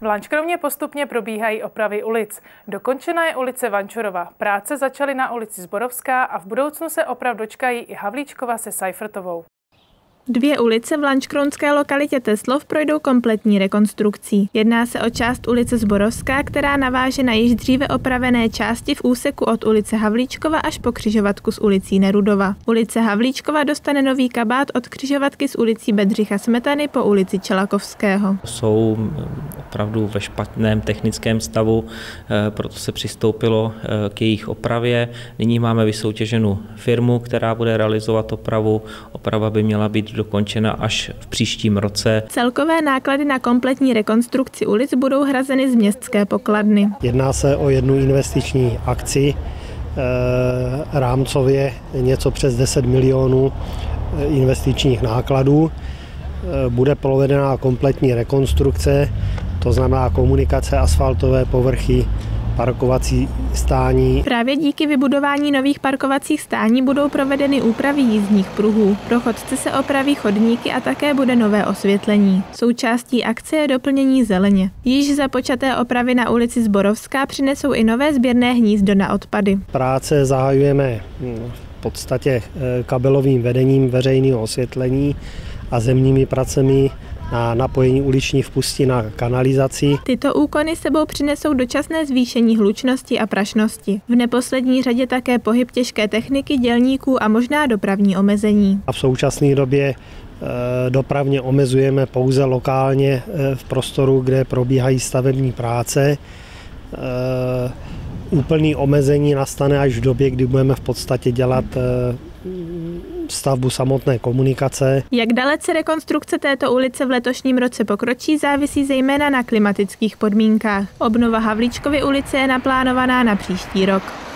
V Lančkrovně postupně probíhají opravy ulic. Dokončena je ulice Vančorova. Práce začaly na ulici Zborovská a v budoucnu se oprav dočkají i Havlíčkova se Seifertovou. Dvě ulice v lančkronské lokalitě Teslov projdou kompletní rekonstrukcí. Jedná se o část ulice Zborovská, která naváže na již dříve opravené části v úseku od ulice Havlíčkova až po křižovatku s ulicí Nerudova. Ulice Havlíčkova dostane nový kabát od křižovatky s ulicí Bedřicha Smetany po ulici Čelakovského. Jsou opravdu ve špatném technickém stavu, eh, proto se přistoupilo eh, k jejich opravě. Nyní máme vysoutěženou firmu, která bude realizovat opravu. Oprava by měla být dokončena až v příštím roce. Celkové náklady na kompletní rekonstrukci ulic budou hrazeny z městské pokladny. Jedná se o jednu investiční akci, eh, rámcově něco přes 10 milionů investičních nákladů. Eh, bude provedena kompletní rekonstrukce, to znamená komunikace, asfaltové povrchy, parkovací stání. Právě díky vybudování nových parkovacích stání budou provedeny úpravy jízdních pruhů. Pro chodce se opraví chodníky a také bude nové osvětlení. Součástí akce je doplnění zeleně. Již započaté opravy na ulici Zborovská přinesou i nové sběrné hnízdo na odpady. Práce zahajujeme v podstatě eh, kabelovým vedením veřejného osvětlení a zemními pracemi na napojení uličních vpustí na kanalizaci. Tyto úkony sebou přinesou dočasné zvýšení hlučnosti a prašnosti. V neposlední řadě také pohyb těžké techniky, dělníků a možná dopravní omezení. A v současné době eh, dopravně omezujeme pouze lokálně eh, v prostoru, kde probíhají stavební práce. Eh, úplný omezení nastane až v době, kdy budeme v podstatě dělat stavbu samotné komunikace. Jak dalece rekonstrukce této ulice v letošním roce pokročí, závisí zejména na klimatických podmínkách. Obnova Havlíčkovy ulice je naplánovaná na příští rok.